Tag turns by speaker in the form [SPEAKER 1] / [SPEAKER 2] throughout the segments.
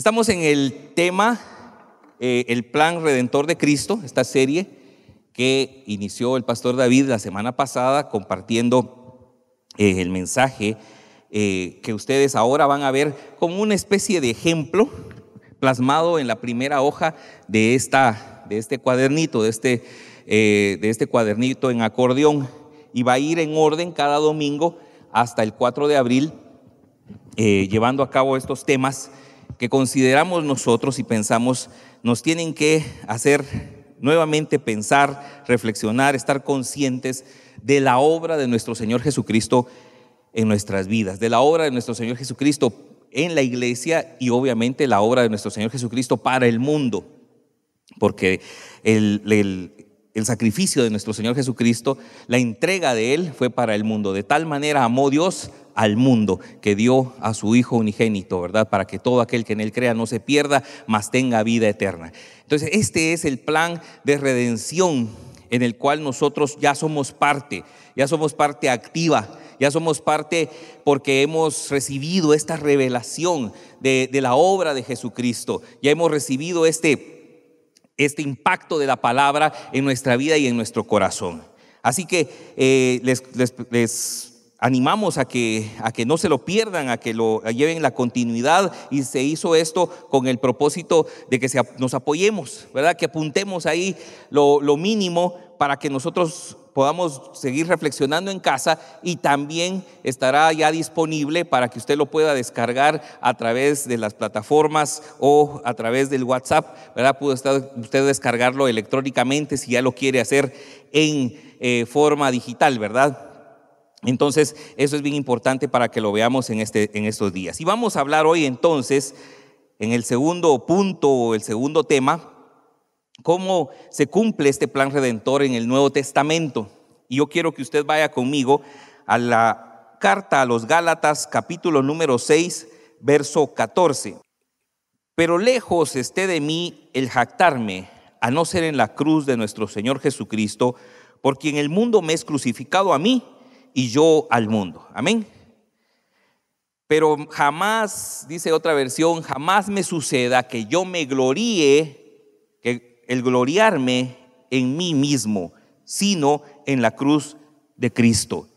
[SPEAKER 1] Estamos en el tema, eh, el plan redentor de Cristo, esta serie que inició el pastor David la semana pasada compartiendo eh, el mensaje eh, que ustedes ahora van a ver como una especie de ejemplo plasmado en la primera hoja de, esta, de este cuadernito, de este, de este cuadernito en acordeón, y va a ir en orden cada domingo hasta el 4 de abril, llevando a cabo estos temas que consideramos nosotros y pensamos nos tienen que hacer nuevamente pensar, reflexionar, estar conscientes de la obra de nuestro Señor Jesucristo en nuestras vidas, de la obra de nuestro Señor Jesucristo en la iglesia y obviamente la obra de nuestro Señor Jesucristo para el mundo, porque el, el sacrificio de nuestro Señor Jesucristo, la entrega de Él fue para el mundo. De tal manera amó Dios al mundo que dio a su Hijo unigénito, ¿verdad? Para que todo aquel que en Él crea no se pierda, mas tenga vida eterna. Entonces, este es el plan de redención en el cual nosotros ya somos parte, ya somos parte activa, ya somos parte porque hemos recibido esta revelación de, la obra de Jesucristo, ya hemos recibido este este impacto de la palabra en nuestra vida y en nuestro corazón. Así que eh, les, animamos a que, a que no se lo pierdan, a que lo lleven la continuidad y se hizo esto con el propósito de que nos apoyemos, ¿verdad? Que apuntemos ahí lo, mínimo para que nosotros podamos seguir reflexionando en casa y también estará ya disponible para que usted lo pueda descargar a través de las plataformas o a través del WhatsApp, ¿verdad? Puede usted descargarlo electrónicamente si ya lo quiere hacer en eh, forma digital, ¿verdad? Entonces, eso es bien importante para que lo veamos en, este, en estos días. Y vamos a hablar hoy entonces, en el segundo punto, el segundo tema, cómo se cumple este plan redentor en el Nuevo Testamento. Y yo quiero que usted vaya conmigo a la carta a los Gálatas capítulo número 6, verso 14. Pero lejos esté de mí el jactarme, a no ser en la cruz de nuestro Señor Jesucristo, porque en el mundo me es crucificado a mí y yo al mundo. Amén. Pero jamás, dice otra versión, jamás me suceda que yo me gloríe, que el gloriarme en mí mismo, sino en la cruz de Cristo.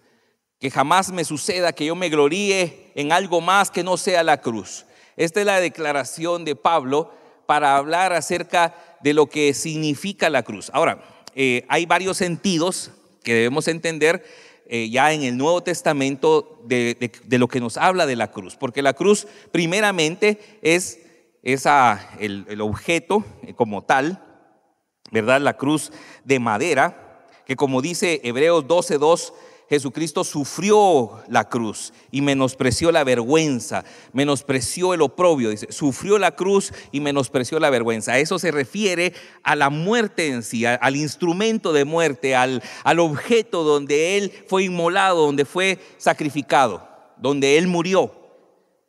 [SPEAKER 1] Que jamás me suceda que yo me gloríe en algo más que no sea la cruz. Esta es la declaración de Pablo para hablar acerca de lo que significa la cruz. Ahora, eh, hay varios sentidos que debemos entender eh, ya en el Nuevo Testamento de, lo que nos habla de la cruz, porque la cruz primeramente es el, el objeto como tal, ¿verdad? La cruz de madera, que como dice Hebreos 12:2, Jesucristo sufrió la cruz y menospreció la vergüenza, menospreció el oprobio, dice, sufrió la cruz y menospreció la vergüenza. eso se refiere a la muerte en sí, al instrumento de muerte, al, al objeto donde Él fue inmolado, donde fue sacrificado, donde Él murió.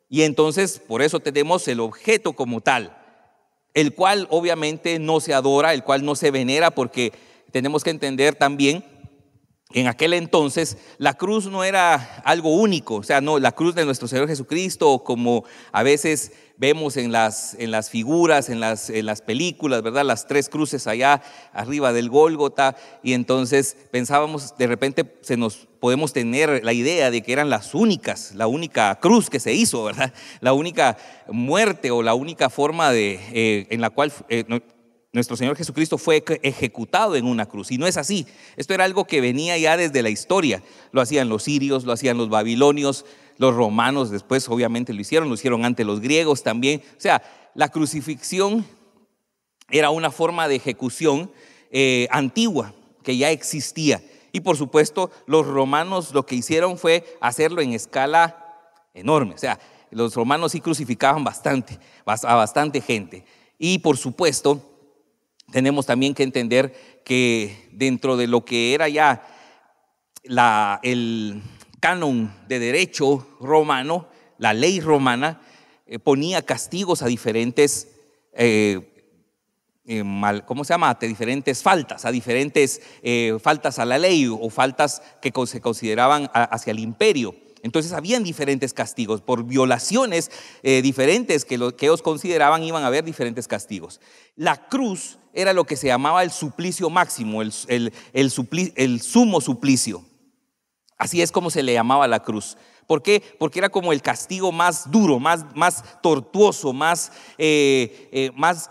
[SPEAKER 1] Y entonces, por eso tenemos el objeto como tal el cual obviamente no se adora, el cual no se venera, porque tenemos que entender también en aquel entonces la cruz no era algo único, o sea, no, la cruz de nuestro Señor Jesucristo, como a veces vemos en las, en las figuras, en las, en las películas, ¿verdad? Las tres cruces allá arriba del Gólgota, y entonces pensábamos, de repente se nos podemos tener la idea de que eran las únicas, la única cruz que se hizo, ¿verdad? La única muerte o la única forma de, eh, en la cual eh, nuestro Señor Jesucristo fue ejecutado en una cruz. Y no es así. Esto era algo que venía ya desde la historia. Lo hacían los sirios, lo hacían los babilonios, los romanos después obviamente lo hicieron, lo hicieron ante los griegos también. O sea, la crucifixión era una forma de ejecución eh, antigua que ya existía. Y por supuesto, los romanos lo que hicieron fue hacerlo en escala enorme. O sea, los romanos sí crucificaban bastante, a bastante gente. Y por supuesto, tenemos también que entender que dentro de lo que era ya el canon de derecho romano, la ley romana, eh, ponía castigos a diferentes, eh, eh, ¿cómo se llama? A diferentes faltas, a diferentes faltas a la ley o faltas que se consideraban hacia el imperio. Entonces habían diferentes castigos. Por violaciones eh, diferentes que, lo, que ellos consideraban iban a haber diferentes castigos. La cruz era lo que se llamaba el suplicio máximo, el, el, el, sumo suplicio. Así es como se le llamaba la cruz. ¿Por qué? Porque era como el castigo más duro, más, más tortuoso, más, eh, eh, más,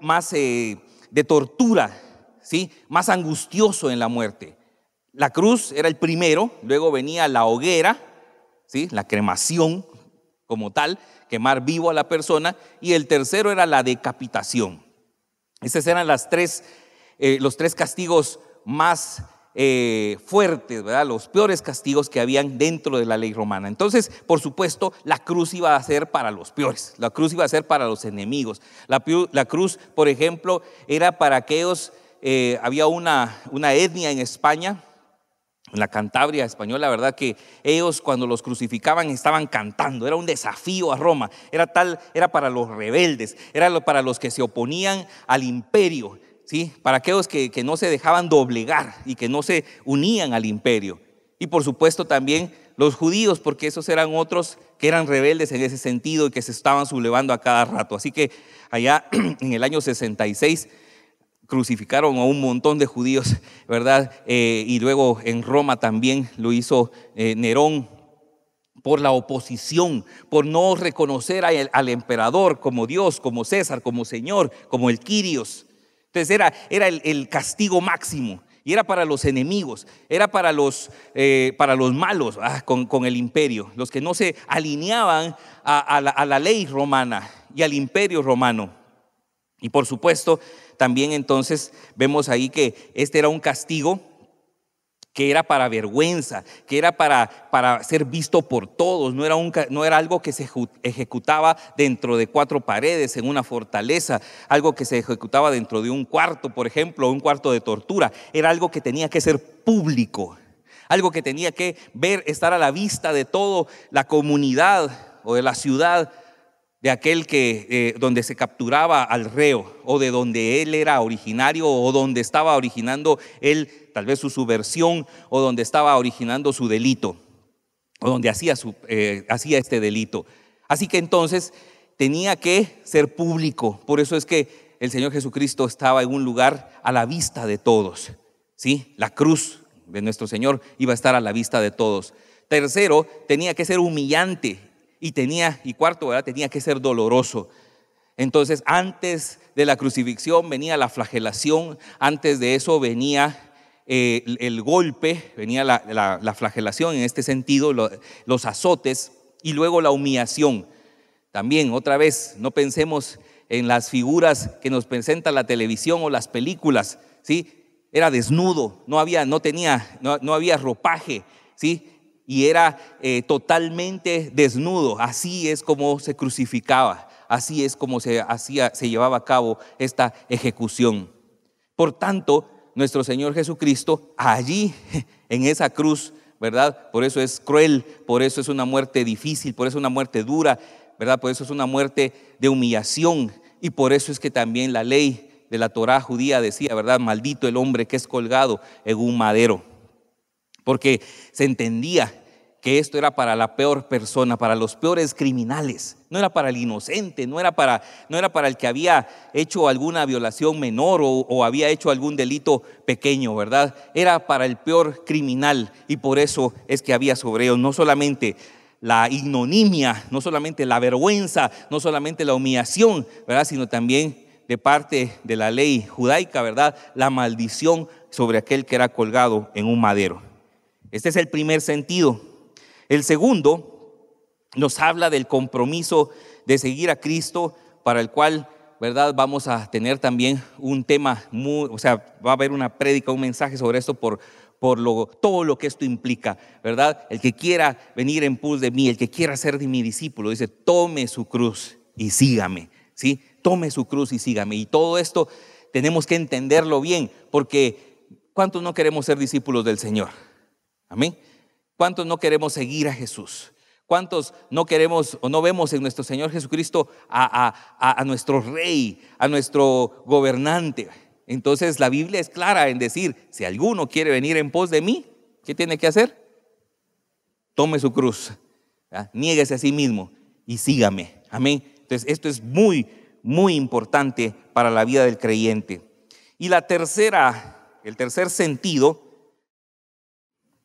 [SPEAKER 1] más de tortura, ¿sí? más angustioso en la muerte. La cruz era el primero, luego venía la hoguera, ¿sí? la cremación como tal, quemar vivo a la persona, y el tercero era la decapitación. Esos eran las tres, eh, los tres castigos más eh, fuertes, ¿verdad? los peores castigos que habían dentro de la ley romana. Entonces, por supuesto, la cruz iba a ser para los peores, la cruz iba a ser para los enemigos. La, cruz, por ejemplo, era para aquellos, eh, había una, una etnia en España en la Cantabria española, verdad que ellos cuando los crucificaban estaban cantando, era un desafío a Roma, era tal, era para los rebeldes, era para los que se oponían al imperio, ¿sí? Para aquellos que, que no se dejaban doblegar y que no se unían al imperio. Y por supuesto también los judíos, porque esos eran otros que eran rebeldes en ese sentido y que se estaban sublevando a cada rato. Así que allá en el año 66 crucificaron a un montón de judíos, ¿verdad? Eh, y luego en Roma también lo hizo eh, Nerón por la oposición, por no reconocer al emperador como Dios, como César, como Señor, como el Quirios. Entonces era, era el, castigo máximo y era para los enemigos, era para los, eh, para los malos ah, con, el imperio, los que no se alineaban a la ley romana y al imperio romano. Y por supuesto, también entonces vemos ahí que este era un castigo que era para vergüenza, que era para, para ser visto por todos, no era, un, no era algo que se ejecutaba dentro de cuatro paredes, en una fortaleza, algo que se ejecutaba dentro de un cuarto, por ejemplo, un cuarto de tortura, era algo que tenía que ser público, algo que tenía que ver, estar a la vista de toda la comunidad o de la ciudad de aquel que eh, donde se capturaba al reo o de donde él era originario o donde estaba originando él tal vez su subversión o donde estaba originando su delito o donde hacía, su, eh, hacía este delito. Así que entonces tenía que ser público. Por eso es que el Señor Jesucristo estaba en un lugar a la vista de todos. ¿sí? La cruz de nuestro Señor iba a estar a la vista de todos. Tercero, tenía que ser humillante y tenía, y cuarto, ¿verdad? tenía que ser doloroso. Entonces, antes de la crucifixión venía la flagelación, antes de eso venía eh, el, golpe, venía la, flagelación en este sentido, los azotes y luego la humillación. También, otra vez, no pensemos en las figuras que nos presenta la televisión o las películas, ¿sí? Era desnudo, no había, no tenía, no, no había ropaje, ¿sí? Y era eh, totalmente desnudo. Así es como se crucificaba, así es como se, hacía, se llevaba a cabo esta ejecución. Por tanto, nuestro Señor Jesucristo allí en esa cruz, ¿verdad? Por eso es cruel, por eso es una muerte difícil, por eso es una muerte dura, ¿verdad? Por eso es una muerte de humillación y por eso es que también la ley de la Torá judía decía, ¿verdad? Maldito el hombre que es colgado en un madero porque se entendía que esto era para la peor persona, para los peores criminales, no era para el inocente, no era para, no era para el que había hecho alguna violación menor o, había hecho algún delito pequeño, ¿verdad? Era para el peor criminal y por eso es que había sobre ellos no solamente la ignominia, no solamente la vergüenza, no solamente la humillación, ¿verdad? Sino también de parte de la ley judaica, ¿verdad? La maldición sobre aquel que era colgado en un madero. Este es el primer sentido. El segundo nos habla del compromiso de seguir a Cristo, para el cual, ¿verdad? Vamos a tener también un tema muy, o sea, va a haber una prédica, un mensaje sobre esto por, por todo lo que esto implica, ¿verdad? El que quiera venir en pos de mí, el que quiera ser de mi discípulo, dice, tome su cruz y sígame, ¿sí? Tome su cruz y sígame. Y todo esto tenemos que entenderlo bien, porque ¿cuántos no queremos ser discípulos del Señor? Amén. ¿Cuántos no queremos seguir a Jesús? ¿Cuántos no queremos o no vemos en nuestro Señor Jesucristo a, nuestro rey, a nuestro gobernante? Entonces la Biblia es clara en decir, si alguno quiere venir en pos de mí, ¿qué tiene que hacer? tome su cruz, niéguese a sí mismo y sígame. Amén. Entonces, esto es muy, muy importante para la vida del creyente. Y la tercera, el tercer sentido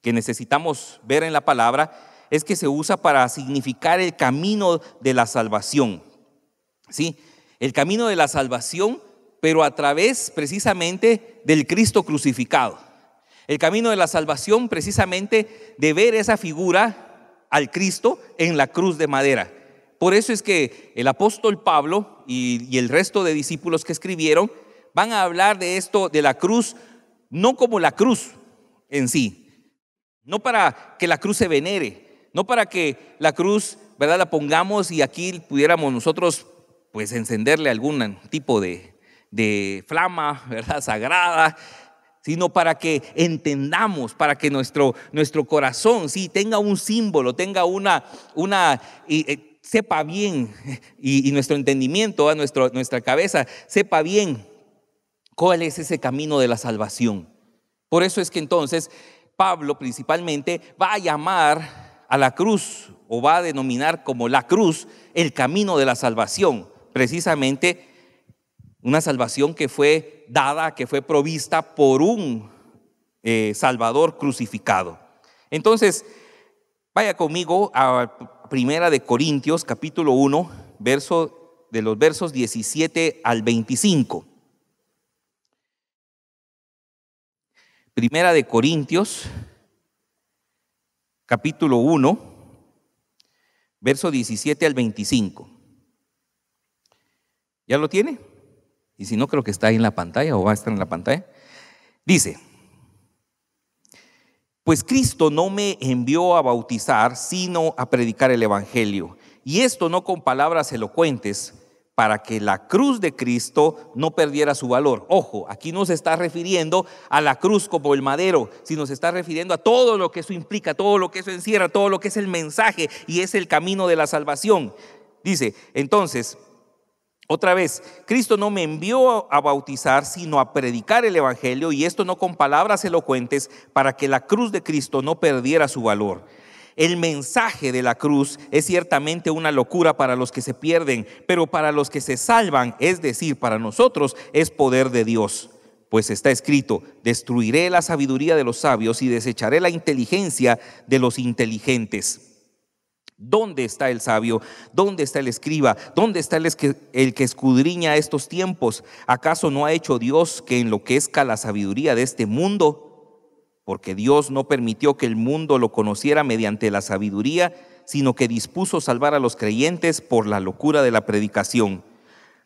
[SPEAKER 1] que necesitamos ver en la palabra es que se usa para significar el camino de la salvación. ¿Sí? El camino de la salvación, pero a través precisamente del Cristo crucificado. El camino de la salvación precisamente de ver esa figura al Cristo en la cruz de madera. Por eso es que el apóstol Pablo y, y el resto de discípulos que escribieron van a hablar de esto, de la cruz, no como la cruz en sí, no para que la cruz se venere, no para que la cruz, ¿verdad?, la pongamos y aquí pudiéramos nosotros, pues, encenderle algún tipo de, de flama, ¿verdad?, sagrada, sino para que entendamos, para que nuestro, nuestro corazón, sí, tenga un símbolo, tenga una, una eh, sepa bien, y, nuestro entendimiento, a nuestra cabeza, sepa bien cuál es ese camino de la salvación. Por eso es que entonces Pablo principalmente va a llamar a la cruz o va a denominar como la cruz el camino de la salvación, precisamente una salvación que fue dada, que fue provista por un eh, Salvador crucificado. Entonces, vaya conmigo a Primera de Corintios, capítulo 1, verso de los versos 17 al 25. Primera de Corintios, capítulo 1, verso 17 al 25. ¿Ya lo tiene? Y si no, creo que está ahí en la pantalla o va a estar en la pantalla. Dice, pues Cristo no me envió a bautizar, sino a predicar el Evangelio. Y esto no con palabras elocuentes, para que la cruz de Cristo no perdiera su valor. Ojo, aquí no se está refiriendo a la cruz como el madero, sino se está refiriendo a todo lo que eso implica, todo lo que eso encierra, todo lo que es el mensaje y es el camino de la salvación. Dice, entonces, otra vez, Cristo no me envió a bautizar, sino a predicar el Evangelio, y esto no con palabras elocuentes, para que la cruz de Cristo no perdiera su valor. El mensaje de la cruz es ciertamente una locura para los que se pierden, pero para los que se salvan, es decir, para nosotros, es poder de Dios. Pues está escrito, destruiré la sabiduría de los sabios y desecharé la inteligencia de los inteligentes. ¿Dónde está el sabio? ¿Dónde está el escriba? ¿Dónde está el que, escudriña estos tiempos? ¿Acaso no ha hecho Dios que enloquezca la sabiduría de este mundo? Porque Dios no permitió que el mundo lo conociera mediante la sabiduría, sino que dispuso salvar a los creyentes por la locura de la predicación.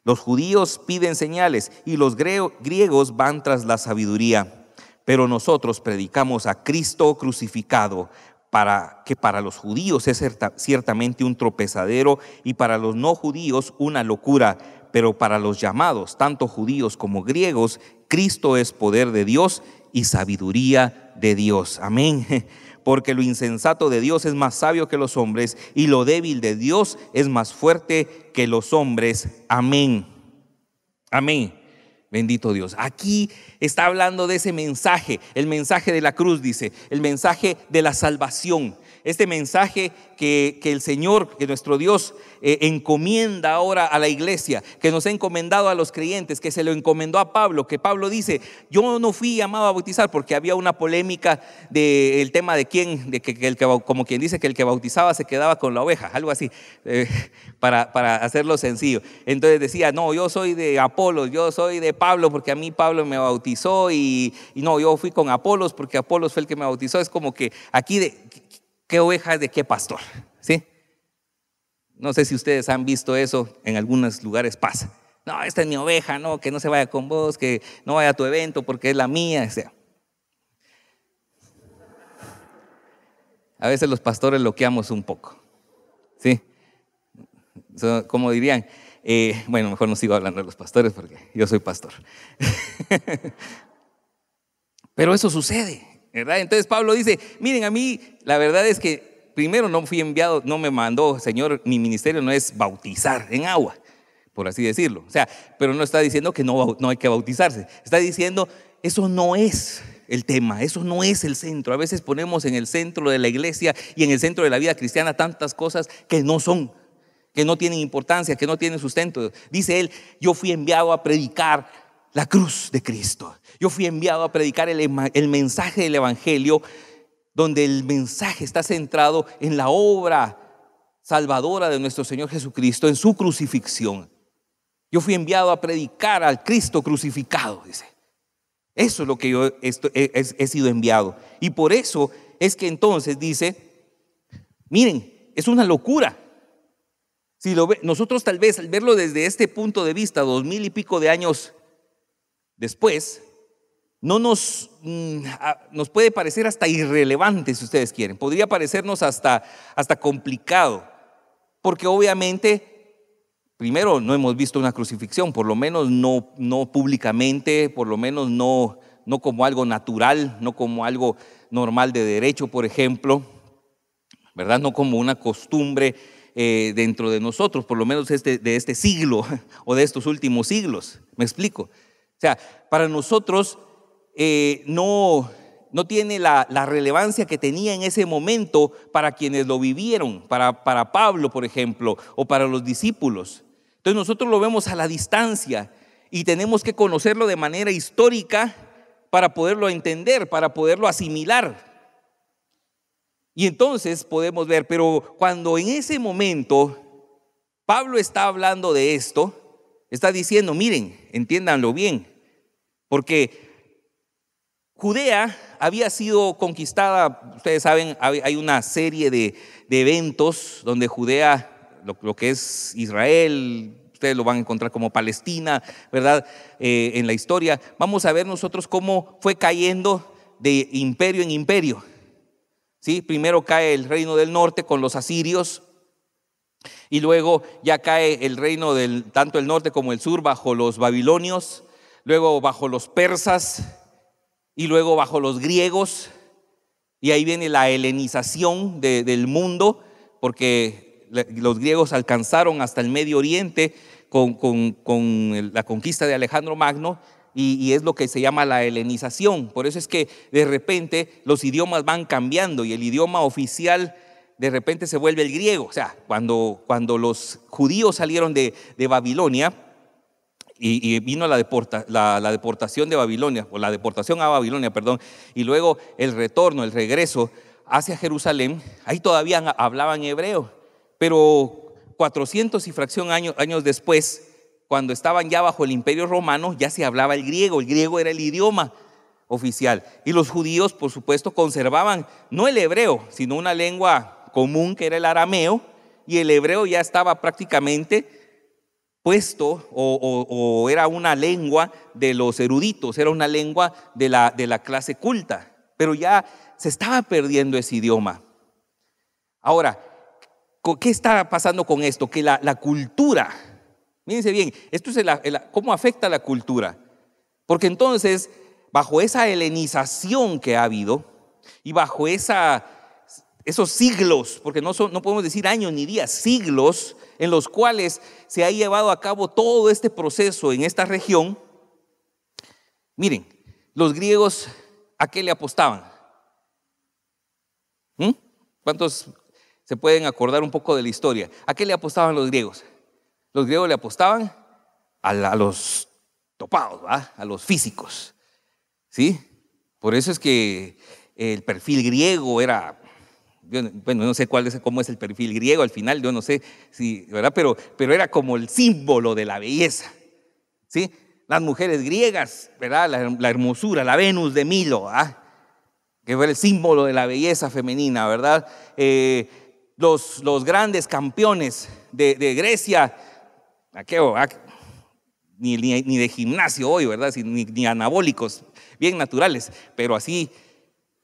[SPEAKER 1] Los judíos piden señales y los griegos van tras la sabiduría, pero nosotros predicamos a Cristo crucificado, para que para los judíos es ciertamente un tropezadero y para los no judíos una locura, pero para los llamados, tanto judíos como griegos, Cristo es poder de Dios y sabiduría de Dios. Amén. Porque lo insensato de Dios es más sabio que los hombres y lo débil de Dios es más fuerte que los hombres. Amén. Amén. Bendito Dios. Aquí está hablando de ese mensaje, el mensaje de la cruz, dice, el mensaje de la salvación. Este mensaje que, el Señor, que nuestro Dios eh, encomienda ahora a la iglesia, que nos ha encomendado a los creyentes, que se lo encomendó a Pablo, que Pablo dice, yo no fui llamado a bautizar porque había una polémica del tema de quién, de que, el que, como quien dice que el que bautizaba se quedaba con la oveja, algo así, eh, para, para hacerlo sencillo. Entonces decía, no, yo soy de Apolos, yo soy de Pablo porque a mí Pablo me bautizó y, y no, yo fui con Apolos porque Apolos fue el que me bautizó. Es como que aquí de, ¿Qué oveja es de qué pastor? ¿Sí? No sé si ustedes han visto eso, en algunos lugares pasa. No, esta es mi oveja, no, que no se vaya con vos, que no vaya a tu evento porque es la mía. O sea. A veces los pastores loqueamos un poco. ¿Sí? como dirían, eh, bueno, mejor no sigo hablando de los pastores porque yo soy pastor. Pero eso sucede. Entonces Pablo dice, miren, a mí la verdad es que primero no fui enviado, no me mandó, Señor, mi ministerio no es bautizar en agua, por así decirlo. O sea, pero no está diciendo que no, hay que bautizarse. Está diciendo, eso no es el tema, eso no es el centro. A veces ponemos en el centro de la iglesia y en el centro de la vida cristiana tantas cosas que no son, que no tienen importancia, que no tienen sustento. Dice él, yo fui enviado a predicar la cruz de Cristo. Yo fui enviado a predicar el, el mensaje del Evangelio, donde el mensaje está centrado en la obra salvadora de nuestro Señor Jesucristo, en su crucifixión. Yo fui enviado a predicar al Cristo crucificado, dice. Eso es lo que yo he, sido enviado. Y por eso es que entonces dice, miren, es una locura. Si lo nosotros tal vez al verlo desde este punto de vista, dos mil y pico de años después, no nos, mm, nos puede parecer hasta irrelevante, si ustedes quieren. Podría parecernos hasta, hasta complicado, porque obviamente Primero, no hemos visto una crucifixión, por lo menos no, no públicamente, por lo menos no, no como algo natural, no como algo normal de derecho, por ejemplo, ¿verdad? No como una costumbre eh, dentro de nosotros, por lo menos este, de este siglo o de estos últimos siglos. ¿Me explico? O sea, para nosotros eh, no, no tiene la, la, relevancia que tenía en ese momento para quienes lo vivieron, para, para Pablo, por ejemplo, o para los discípulos. Entonces nosotros lo vemos a la distancia y tenemos que conocerlo de manera histórica para poderlo entender, para poderlo asimilar. Y entonces podemos ver, pero cuando en ese momento Pablo está hablando de esto, está diciendo, miren, entiéndanlo bien, porque Judea había sido conquistada, ustedes saben, hay una serie de, eventos donde Judea lo, que es Israel, ustedes lo van a encontrar como Palestina, ¿verdad? Eh, en la historia. Vamos a ver nosotros cómo fue cayendo de imperio en imperio. ¿Sí? Primero cae el reino del norte con los asirios, y luego ya cae el reino del tanto el norte como el sur bajo los babilonios, luego bajo los persas y luego bajo los griegos. Y ahí viene la helenización del mundo, porque los griegos alcanzaron hasta el Medio Oriente con, la conquista de Alejandro Magno y, es lo que se llama la helenización. Por eso es que de repente los idiomas van cambiando y el idioma oficial de repente se vuelve el griego. O sea, cuando, cuando los judíos salieron de, Babilonia y, vino la, la, deportación de Babilonia, o la deportación a Babilonia, perdón, y luego el retorno, el regreso hacia Jerusalén, ahí todavía hablaban hebreo. Pero 400 y fracción años, años después, cuando estaban ya bajo el imperio romano, ya se hablaba el griego. El griego era el idioma oficial. Y los judíos, por supuesto, conservaban no el hebreo, sino una lengua común que era el arameo, y el hebreo ya estaba prácticamente puesto o, era una lengua de los eruditos, era una lengua de la, de la clase culta, pero ya se estaba perdiendo ese idioma. Ahora, ¿Qué está pasando con esto? Que la, cultura, mírense bien, esto es cómo afecta la cultura. Porque entonces, bajo esa helenización que ha habido y bajo esa, esos siglos, porque no, son, no podemos decir años ni días, siglos en los cuales se ha llevado a cabo todo este proceso en esta región, miren, los griegos, ¿a qué le apostaban? ¿Mm? ¿Cuántos se pueden acordar un poco de la historia. ¿A qué le apostaban los griegos? Los griegos le apostaban a, los topados, a los físicos. ¿Sí? Por eso es que el perfil griego era, bueno, no sé cuál es, cómo es el perfil griego al final, yo no sé si, ¿verdad? Pero, pero era como el símbolo de la belleza. ¿Sí? Las mujeres griegas, ¿verdad? La, hermosura, la Venus de Milo, ¿ah? que era el símbolo de la belleza femenina, ¿verdad? Eh, los, grandes campeones de, Grecia, ni, ni, de gimnasio hoy, ¿verdad? Ni, anabólicos, bien naturales, pero así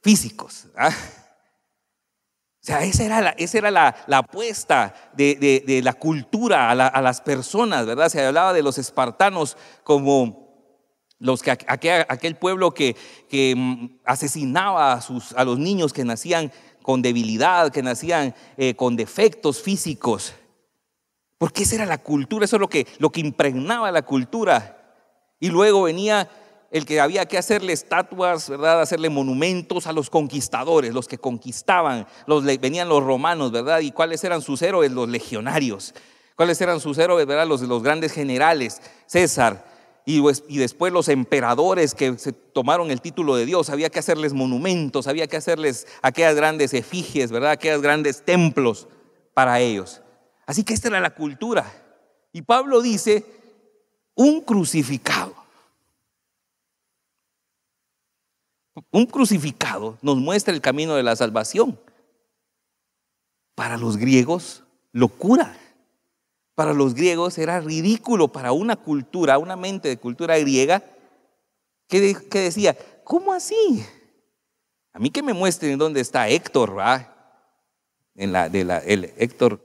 [SPEAKER 1] físicos. ¿ah? O sea, esa era la, esa era la, apuesta de, la cultura a, las personas, ¿verdad? Se hablaba de los espartanos como los que, aquel, pueblo que, que mm, asesinaba a, sus, a los niños que nacían con debilidad, que nacían eh, con defectos físicos. Porque esa era la cultura, eso es lo que, lo que impregnaba la cultura. Y luego venía el que había que hacerle estatuas, ¿verdad? Hacerle monumentos a los conquistadores, los que conquistaban, los, venían los romanos, ¿verdad? ¿Y cuáles eran sus héroes? Los legionarios. ¿Cuáles eran sus héroes, verdad? Los, los grandes generales, César, y, y, después los emperadores que se tomaron el título de Dios, había que hacerles monumentos, había que hacerles aquellas grandes efigies, ¿verdad? Aquellos grandes templos para ellos. Así que esta era la cultura. Y Pablo dice, un crucificado. Un crucificado nos muestra el camino de la salvación. Para los griegos, locura. Para los griegos era ridículo, para una cultura, una mente de cultura griega, que, decía, ¿cómo así? A mí que me muestren dónde está Héctor, ¿va? En la, de la, el Héctor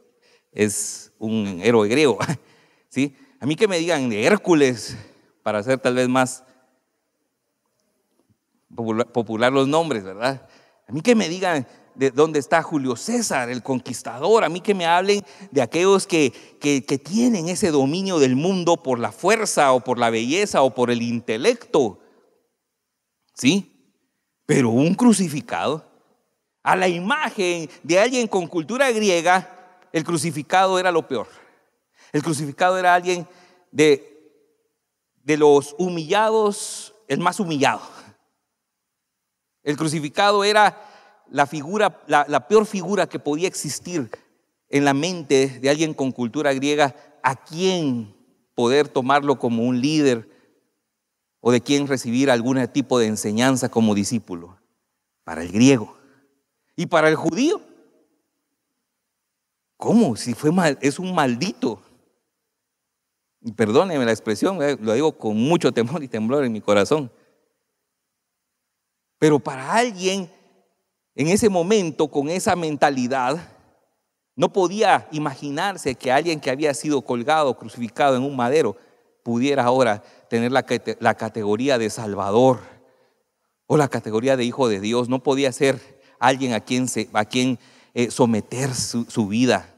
[SPEAKER 1] es un héroe griego, ¿sí? A mí que me digan de Hércules, para ser tal vez más popular, los nombres, ¿verdad? A mí que me digan de dónde está Julio César, el conquistador, a mí que me hablen de aquellos que, que, que tienen ese dominio del mundo por la fuerza o por la belleza o por el intelecto. ¿Sí? Pero un crucificado, a la imagen de alguien con cultura griega, el crucificado era lo peor. El crucificado era alguien de, de los humillados, el más humillado. El crucificado era la figura, la, peor figura que podía existir en la mente de alguien con cultura griega, a quien poder tomarlo como un líder o de quien recibir algún tipo de enseñanza como discípulo. Para el griego. Y para el judío. ¿Cómo? Si fue mal, es un maldito. Perdóneme la expresión, eh, lo digo con mucho temor y temblor en mi corazón. Pero para alguien en ese momento, con esa mentalidad, no podía imaginarse que alguien que había sido colgado, crucificado en un madero, pudiera ahora tener la, categoría de Salvador o la categoría de Hijo de Dios. No podía ser alguien a quien, a quien eh, someter su vida.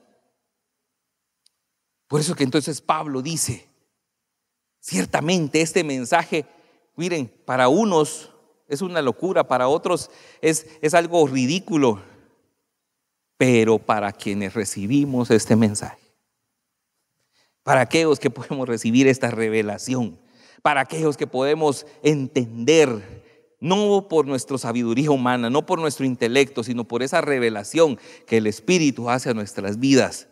[SPEAKER 1] Por eso que entonces Pablo dice, ciertamente este mensaje, miren, para unos es una locura, para otros es, es algo ridículo, pero para quienes recibimos este mensaje, para aquellos que podemos recibir esta revelación, para aquellos que podemos entender, no por nuestra sabiduría humana, no por nuestro intelecto, sino por esa revelación que el Espíritu hace a nuestras vidas.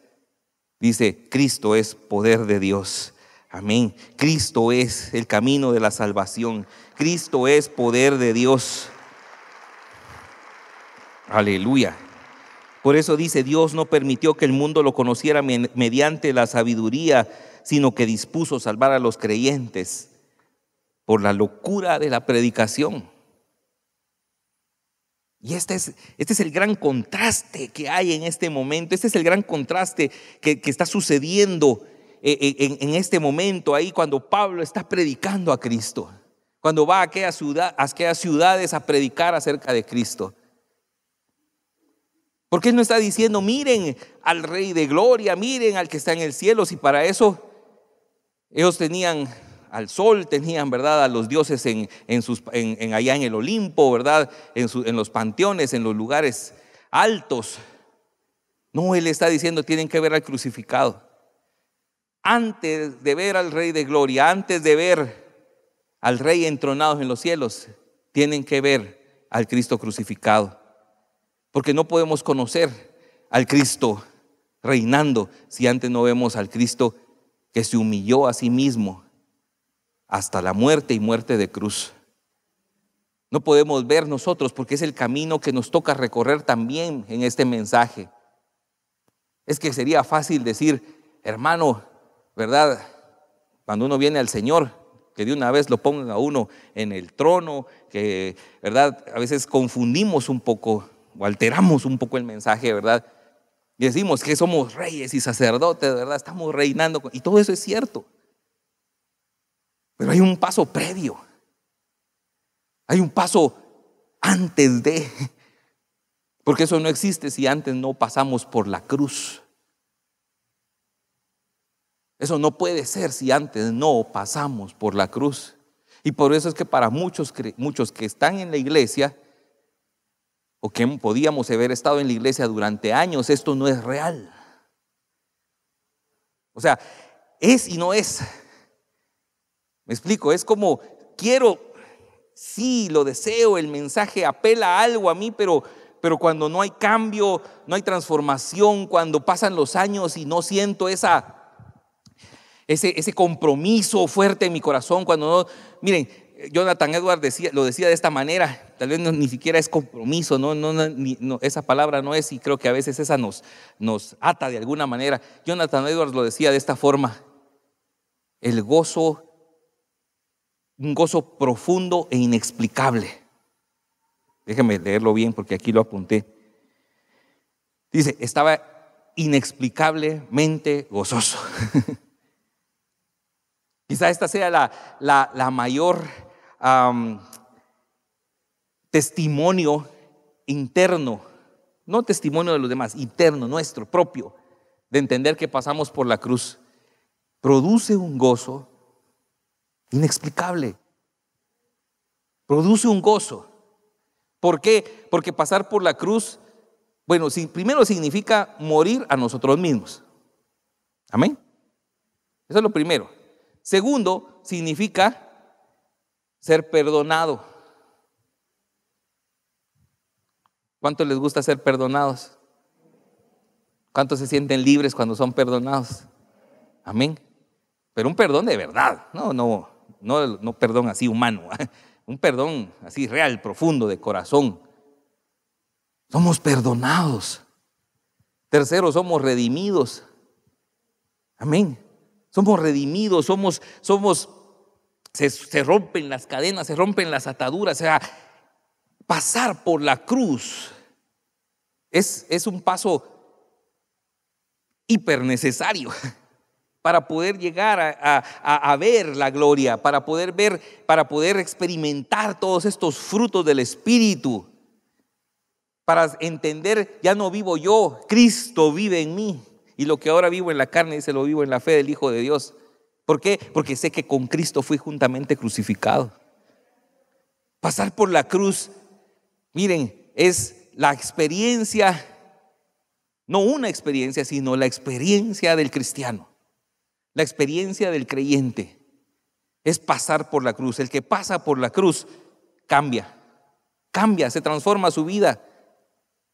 [SPEAKER 1] Dice, Cristo es poder de Dios. Amén. Cristo es el camino de la salvación. Cristo es poder de Dios. Aleluya. Por eso dice, Dios no permitió que el mundo lo conociera mediante la sabiduría, sino que dispuso salvar a los creyentes por la locura de la predicación. Y este es, este es el gran contraste que hay en este momento, este es el gran contraste que, está sucediendo eh, eh, en, en, este momento ahí cuando Pablo está predicando a Cristo cuando va a aquellas, ciudad, a ciudades a predicar acerca de Cristo. Porque Él no está diciendo, miren al Rey de Gloria, miren al que está en el cielo, si para eso ellos tenían al sol, tenían, ¿verdad?, a los dioses en, sus, en, allá en el Olimpo, ¿verdad?, en, en los panteones, en los lugares altos. No, Él está diciendo, tienen que ver al crucificado. Antes de ver al Rey de Gloria, antes de ver al Rey entronado en los cielos, tienen que ver al Cristo crucificado. Porque no podemos conocer al Cristo reinando si antes no vemos al Cristo que se humilló a sí mismo hasta la muerte y muerte de cruz. No podemos ver nosotros porque es el camino que nos toca recorrer también en este mensaje. Es que sería fácil decir, hermano, ¿verdad? Cuando uno viene al Señor, que de una vez lo pongan a uno en el trono, que, ¿verdad? A veces confundimos un poco o alteramos un poco el mensaje, ¿verdad? Y decimos que somos reyes y sacerdotes, ¿verdad? Estamos reinando y todo eso es cierto. Pero hay un paso previo. Hay un paso antes de. Porque eso no existe si antes no pasamos por la cruz. Eso no puede ser si antes no pasamos por la cruz. Y por eso es que para muchos, muchos que están en la iglesia, o que podíamos haber estado en la iglesia durante años, esto no es real. O sea, es y no es. Me explico, es como quiero, sí, lo deseo, el mensaje apela algo a mí, pero, pero cuando no hay cambio, no hay transformación, cuando pasan los años y no siento esa, ese, ese compromiso fuerte en mi corazón, cuando no, miren, Jonathan Edwards lo decía de esta manera, tal vez ni siquiera es compromiso, no, esa palabra no es y creo que a veces esa nos, nos ata de alguna manera. Jonathan Edwards lo decía de esta forma, el gozo, un gozo profundo e inexplicable. Déjeme leerlo bien porque aquí lo apunté. Dice, estaba inexplicablemente gozoso. Quizá esta sea la, la, mayor testimonio interno, no testimonio de los demás, interno, nuestro, propio, de entender que pasamos por la cruz, produce un gozo inexplicable. Produce un gozo. ¿Por qué? Porque pasar por la cruz, bueno, primero significa morir a nosotros mismos. Amén. Eso es lo primero. Segundo, significa ser perdonado. ¿Cuánto les gusta ser perdonados? ¿Cuántos se sienten libres cuando son perdonados? Amén. Pero un perdón de verdad, no, no, no, no perdón así humano, un perdón así real, profundo, de corazón. Somos perdonados. Tercero, somos redimidos. Amén. Somos redimidos, somos, somos se, rompen las cadenas, se rompen las ataduras. O sea, pasar por la cruz es, es un paso hiper necesario para poder llegar a, a, ver la gloria, para poder ver, para poder experimentar todos estos frutos del Espíritu, para entender, ya no vivo yo, Cristo vive en mí, y lo que ahora vivo en la carne, se lo vivo en la fe del Hijo de Dios. ¿Por qué? Porque sé que con Cristo fui juntamente crucificado. Pasar por la cruz, miren, es la experiencia, no una experiencia, sino la experiencia del cristiano, la experiencia del creyente. Es pasar por la cruz. El que pasa por la cruz cambia, cambia, se transforma su vida.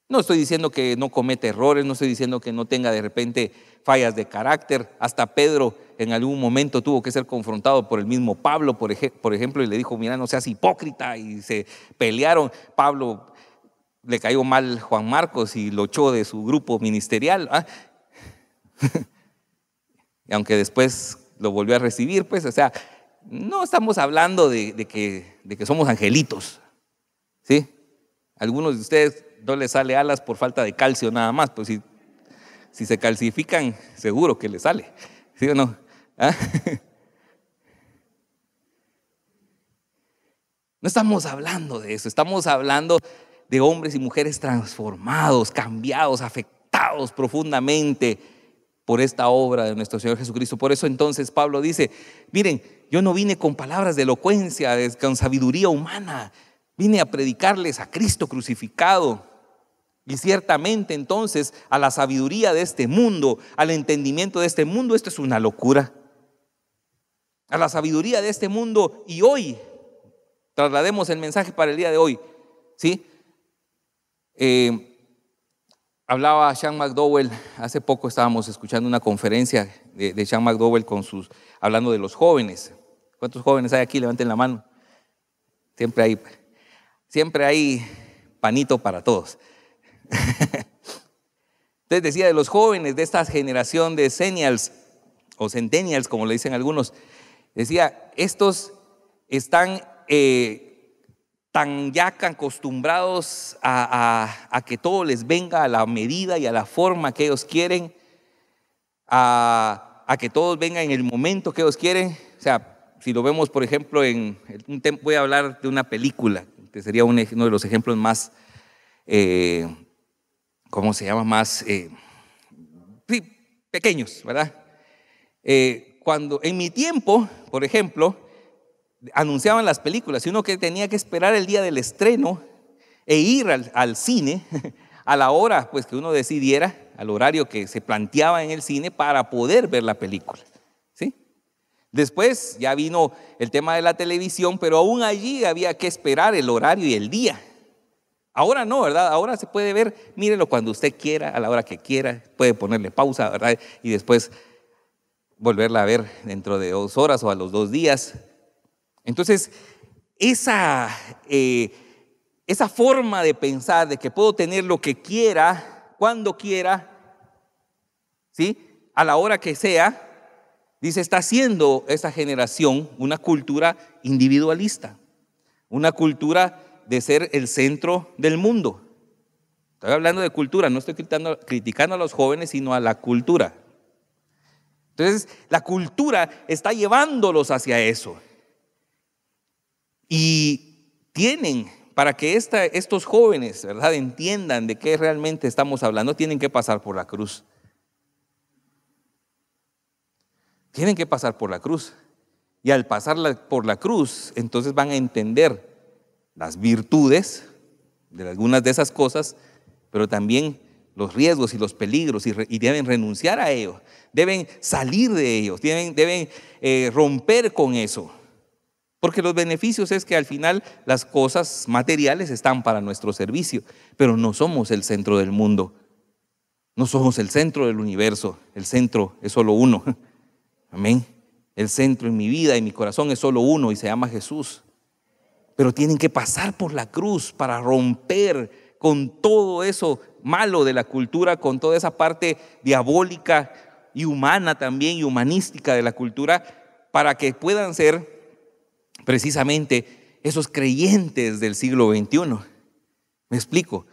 [SPEAKER 1] No estoy diciendo que no cometa errores, no estoy diciendo que no tenga de repente fallas de carácter. Hasta Pedro en algún momento tuvo que ser confrontado por el mismo Pablo, por, ejemplo, y le dijo, mira, no seas hipócrita, y se pelearon. Pablo le cayó mal Juan Marcos y lo echó de su grupo ministerial. ¿ah? y aunque después lo volvió a recibir, pues, o sea, no estamos hablando de, que, de que somos angelitos, ¿sí? Algunos de ustedes no les sale alas por falta de calcio nada más, pues si, si se calcifican, seguro que les sale, ¿sí o no? ¿Ah? No estamos hablando de eso, estamos hablando de hombres y mujeres transformados, cambiados, afectados profundamente por esta obra de nuestro Señor Jesucristo. Por eso entonces Pablo dice, miren, yo no vine con palabras de elocuencia, con sabiduría humana, vine a predicarles a Cristo crucificado. Y ciertamente entonces a la sabiduría de este mundo, al entendimiento de este mundo, esto es una locura a la sabiduría de este mundo y hoy traslademos el mensaje para el día de hoy. ¿sí? Eh, hablaba Sean McDowell, hace poco estábamos escuchando una conferencia de, Sean McDowell con sus, hablando de los jóvenes. ¿Cuántos jóvenes hay aquí? Levanten la mano. Siempre hay, siempre hay panito para todos. Entonces decía de los jóvenes de esta generación de senials o centennials, como le dicen algunos, Decía, estos están eh, tan ya acostumbrados a, que todo les venga a la medida y a la forma que ellos quieren, a, que todos vengan en el momento que ellos quieren. O sea, si lo vemos, por ejemplo, en un voy a hablar de una película, que sería uno de los ejemplos más, eh, ¿cómo se llama? Más eh, pequeños, ¿verdad? cuando en mi tiempo, por ejemplo, anunciaban las películas y uno que tenía que esperar el día del estreno e ir al, cine a la hora pues que uno decidiera, al horario que se planteaba en el cine para poder ver la película. Después ya vino el tema de la televisión, pero aún allí había que esperar el horario y el día. Ahora no, ¿verdad? Ahora se puede ver, mírenlo cuando usted quiera, a la hora que quiera, puede ponerle pausa, ¿verdad? Y después volverla a ver dentro de dos horas o a los dos días. Entonces, esa, eh, esa forma de pensar de que puedo tener lo que quiera, cuando quiera, ¿sí? A la hora que sea, dice, está haciendo esa generación una cultura individualista, una cultura de ser el centro del mundo. Estoy hablando de cultura, no estoy criticando, a los jóvenes, sino a la cultura. Entonces, la cultura está llevándolos hacia eso. Y tienen, para que estos jóvenes, ¿verdad?, entiendan de qué realmente estamos hablando, tienen que pasar por la cruz. Tienen que pasar por la cruz. Y al pasar por la cruz, entonces van a entender las virtudes de algunas de esas cosas, pero también los riesgos y los peligros y, deben renunciar a ellos, deben salir de ellos, deben, eh, romper con eso. Porque los beneficios es que al final las cosas materiales están para nuestro servicio, pero no somos el centro del mundo, no somos el centro del universo, el centro es solo uno. Amén. El centro en mi vida y mi corazón es solo uno y se llama Jesús pero tienen que pasar por la cruz para romper con todo eso malo de la cultura, con toda esa parte diabólica y humana también y humanística de la cultura, para que puedan ser precisamente esos creyentes del siglo XXI. Me explico.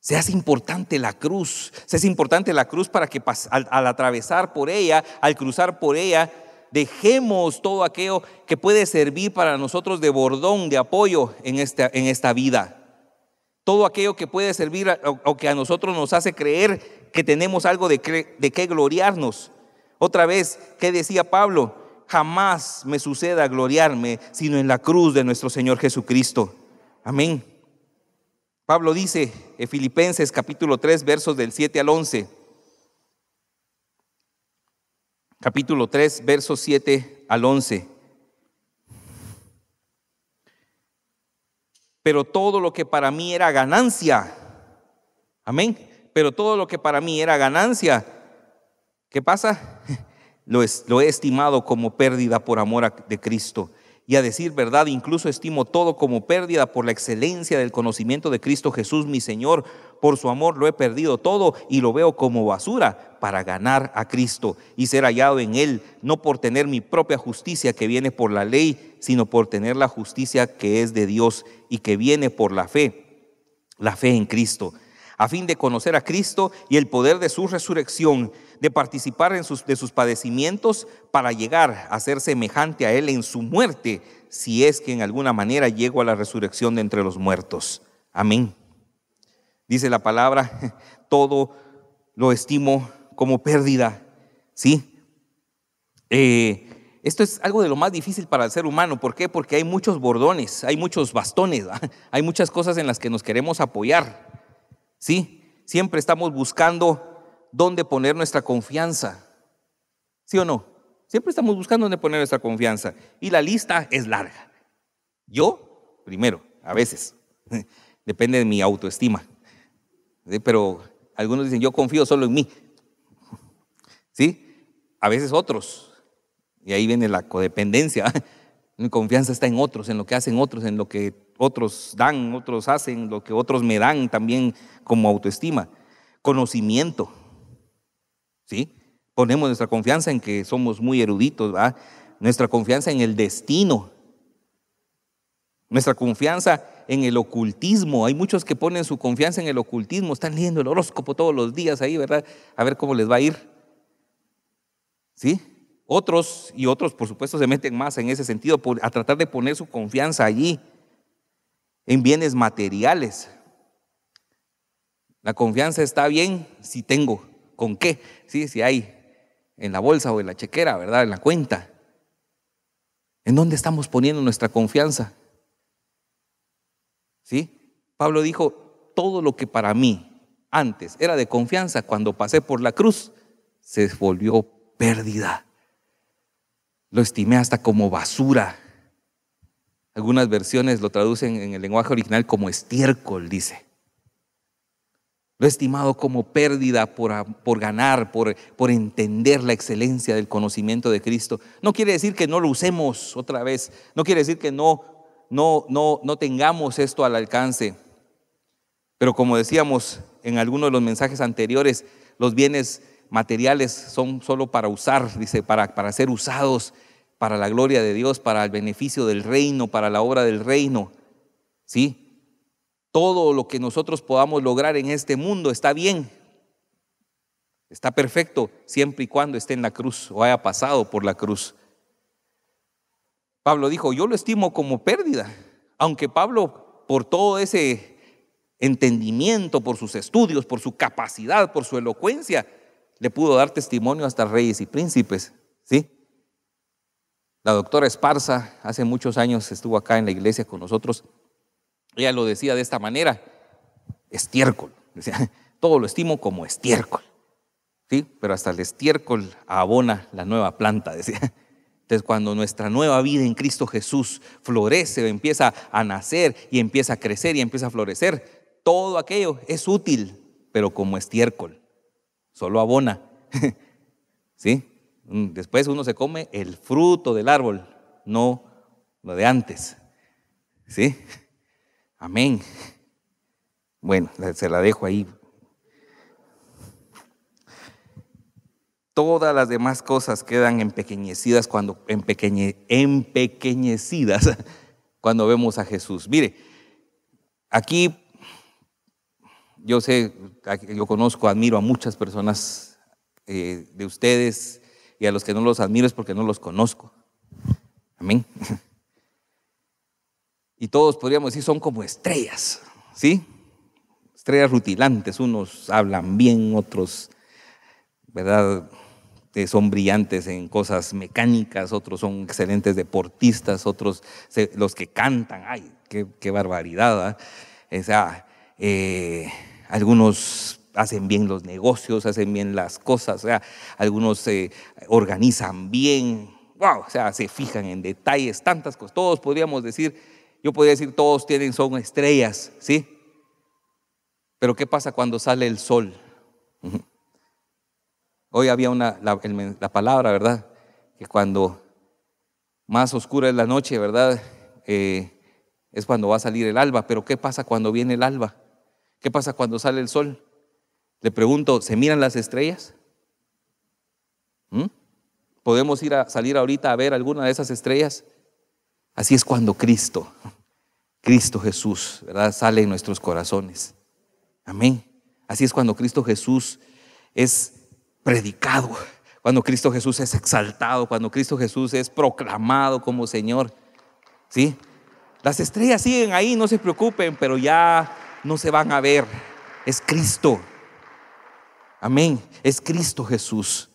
[SPEAKER 1] Se hace importante la cruz, se hace importante la cruz para que al, al atravesar por ella, al cruzar por ella, dejemos todo aquello que puede servir para nosotros de bordón, de apoyo en esta, en esta vida. Todo aquello que puede servir o, que a nosotros nos hace creer que tenemos algo de, de qué gloriarnos. Otra vez, ¿qué decía Pablo? Jamás me suceda gloriarme sino en la cruz de nuestro Señor Jesucristo. Amén. Pablo dice en Filipenses capítulo 3 versos del 7 al 11 capítulo 3, versos 7 al 11. Pero todo lo que para mí era ganancia, amén, pero todo lo que para mí era ganancia, ¿qué pasa? Lo, lo he estimado como pérdida por amor de Cristo y a decir verdad, incluso estimo todo como pérdida por la excelencia del conocimiento de Cristo Jesús, mi Señor. Por su amor lo he perdido todo y lo veo como basura para ganar a Cristo y ser hallado en Él, no por tener mi propia justicia que viene por la ley, sino por tener la justicia que es de Dios y que viene por la fe, la fe en Cristo a fin de conocer a Cristo y el poder de su resurrección, de participar en sus, de sus padecimientos para llegar a ser semejante a Él en su muerte, si es que en alguna manera llego a la resurrección de entre los muertos. Amén. Dice la palabra, todo lo estimo como pérdida. ¿Sí? Eh, esto es algo de lo más difícil para el ser humano. ¿Por qué? Porque hay muchos bordones, hay muchos bastones, hay muchas cosas en las que nos queremos apoyar. ¿Sí? Siempre estamos buscando dónde poner nuestra confianza. ¿Sí o no? Siempre estamos buscando dónde poner nuestra confianza. Y la lista es larga. Yo, primero, a veces. Depende de mi autoestima. Pero algunos dicen, yo confío solo en mí. ¿Sí? A veces otros. Y ahí viene la codependencia. Mi confianza está en otros, en lo que hacen otros, en lo que otros dan, otros hacen, lo que otros me dan también como autoestima. Conocimiento. ¿Sí? Ponemos nuestra confianza en que somos muy eruditos, ¿va? Nuestra confianza en el destino. Nuestra confianza en el ocultismo. Hay muchos que ponen su confianza en el ocultismo, están leyendo el horóscopo todos los días ahí, ¿verdad? A ver cómo les va a ir. ¿Sí? Otros y otros, por supuesto, se meten más en ese sentido a tratar de poner su confianza allí, en bienes materiales. La confianza está bien si tengo con qué, ¿sí? si hay en la bolsa o en la chequera, ¿verdad? En la cuenta. ¿En dónde estamos poniendo nuestra confianza? ¿Sí? Pablo dijo, todo lo que para mí antes era de confianza, cuando pasé por la cruz, se volvió pérdida. Lo estimé hasta como basura. Algunas versiones lo traducen en el lenguaje original como estiércol, dice. Lo he estimado como pérdida por, ganar, por, entender la excelencia del conocimiento de Cristo. No quiere decir que no lo usemos otra vez. No quiere decir que no, no, no, no tengamos esto al alcance. Pero como decíamos en algunos de los mensajes anteriores, los bienes materiales son solo para usar, dice, para, para ser usados para la gloria de Dios, para el beneficio del reino, para la obra del reino. ¿Sí? todo lo que nosotros podamos lograr en este mundo está bien, está perfecto, siempre y cuando esté en la cruz o haya pasado por la cruz. Pablo dijo, yo lo estimo como pérdida, aunque Pablo, por todo ese entendimiento, por sus estudios, por su capacidad, por su elocuencia, le pudo dar testimonio hasta reyes y príncipes, ¿sí? La doctora Esparza hace muchos años estuvo acá en la iglesia con nosotros ella lo decía de esta manera, estiércol. Decía, todo lo estimo como estiércol. ¿Sí? Pero hasta el estiércol abona la nueva planta, decía. Entonces, cuando nuestra nueva vida en Cristo Jesús florece, empieza a nacer y empieza a crecer y empieza a florecer, todo aquello es útil, pero como estiércol. Solo abona. ¿Sí? Mm, después uno se come el fruto del árbol, no lo de antes. ¿Sí? Amén. Bueno, se la dejo ahí. Todas las demás cosas quedan empequeñecidas cuando empequeñe, empequeñecidas cuando vemos a Jesús. Mire, aquí yo sé, yo conozco, admiro a muchas personas eh, de ustedes y a los que no los admiro es porque no los conozco. Amén. y todos podríamos decir son como estrellas, ¿sí? Estrellas rutilantes, unos hablan bien, otros, ¿verdad? Eh, son brillantes en cosas mecánicas, otros son excelentes deportistas, otros los que cantan, ay, qué, barbaridad. O sea, eh, algunos hacen bien los negocios, hacen bien las cosas, o sea, algunos se organizan bien, wow, o sea, se fijan en detalles, tantas cosas. Todos podríamos decir yo podría decir, todos tienen, son estrellas, ¿sí? Pero ¿qué pasa cuando sale el sol? Hoy había una, la, palabra, ¿verdad? Que cuando más oscura es la noche, ¿verdad? Eh, es cuando va a salir el alba. Pero ¿qué pasa cuando viene el alba? ¿Qué pasa cuando sale el sol? Le pregunto, ¿se miran las estrellas? ¿Mm? ¿Podemos ir a salir ahorita a ver alguna de esas estrellas? Así es cuando Cristo, Cristo Jesús, ¿verdad? Sale en nuestros corazones. Amén. Así es cuando Cristo Jesús es predicado, cuando Cristo Jesús es exaltado, cuando Cristo Jesús es proclamado como Señor. ¿Sí? Las estrellas siguen ahí, no se preocupen, pero ya no se van a ver. Es Cristo. Amén. Es Cristo Jesús.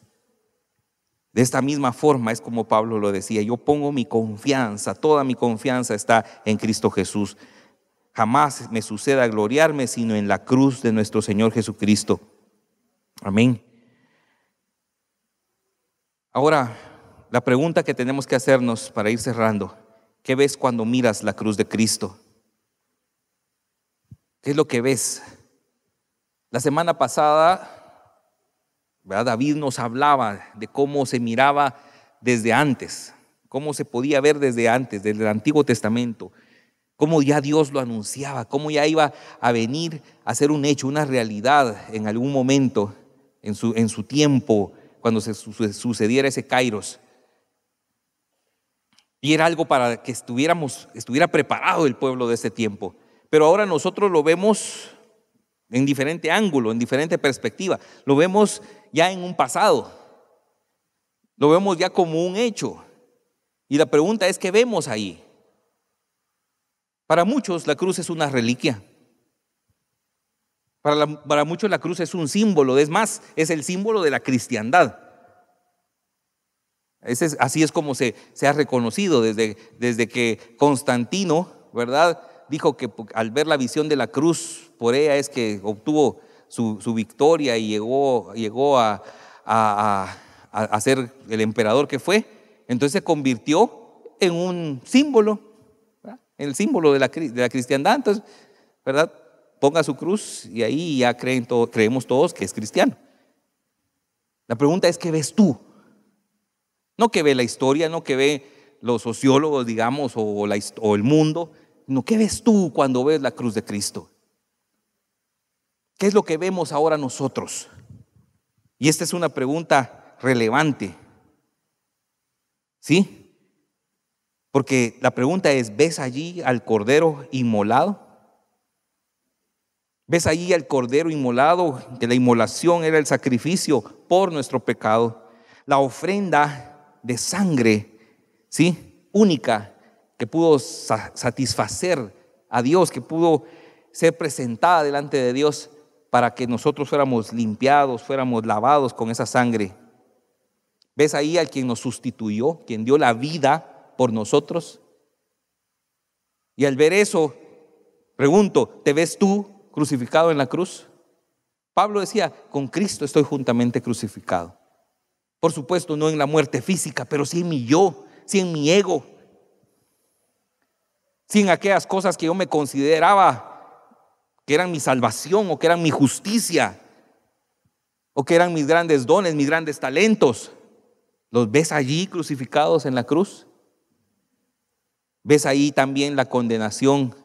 [SPEAKER 1] De esta misma forma es como Pablo lo decía, yo pongo mi confianza, toda mi confianza está en Cristo Jesús. Jamás me suceda gloriarme sino en la cruz de nuestro Señor Jesucristo. Amén. Ahora, la pregunta que tenemos que hacernos para ir cerrando, ¿qué ves cuando miras la cruz de Cristo? ¿Qué es lo que ves? La semana pasada David nos hablaba de cómo se miraba desde antes, cómo se podía ver desde antes, desde el Antiguo Testamento, cómo ya Dios lo anunciaba, cómo ya iba a venir a ser un hecho, una realidad en algún momento, en su, tiempo, cuando se sucediera ese Kairos. Y era algo para que estuviéramos, estuviera preparado el pueblo de ese tiempo. Pero ahora nosotros lo vemos en diferente ángulo, en diferente perspectiva. Lo vemos ya en un pasado. Lo vemos ya como un hecho. Y la pregunta es, ¿qué vemos ahí? Para muchos la cruz es una reliquia. Para, para, muchos la cruz es un símbolo, es más, es el símbolo de la cristiandad. así es como se, se ha reconocido desde, desde que Constantino, ¿verdad? Dijo que al ver la visión de la cruz, por ella es que obtuvo su, victoria y llegó, llegó a, a, ser el emperador que fue. Entonces se convirtió en un símbolo, en el símbolo de la, de la cristiandad. Entonces, ¿verdad? Ponga su cruz y ahí ya creen creemos todos que es cristiano. La pregunta es, ¿qué ves tú? No que ve la historia, no que ve los sociólogos, digamos, o, o el mundo, no, ¿qué ves tú cuando ves la cruz de Cristo? ¿Qué es lo que vemos ahora nosotros? Y esta es una pregunta relevante. ¿Sí? Porque la pregunta es, ¿ves allí al cordero inmolado? ¿Ves allí al cordero inmolado? Que la inmolación era el sacrificio por nuestro pecado. La ofrenda de sangre, ¿sí? Única, que pudo satisfacer a Dios, que pudo ser presentada delante de Dios para que nosotros fuéramos limpiados, fuéramos lavados con esa sangre. ¿Ves ahí al quien nos sustituyó, quien dio la vida por nosotros? Y al ver eso, pregunto, ¿te ves tú crucificado en la cruz? Pablo decía, con Cristo estoy juntamente crucificado. Por supuesto, no en la muerte física, pero sí en mi yo, sí en mi ego, sí en aquellas cosas que yo me consideraba que eran mi salvación o que eran mi justicia o que eran mis grandes dones, mis grandes talentos. ¿Los ves allí crucificados en la cruz? ¿Ves ahí también la condenación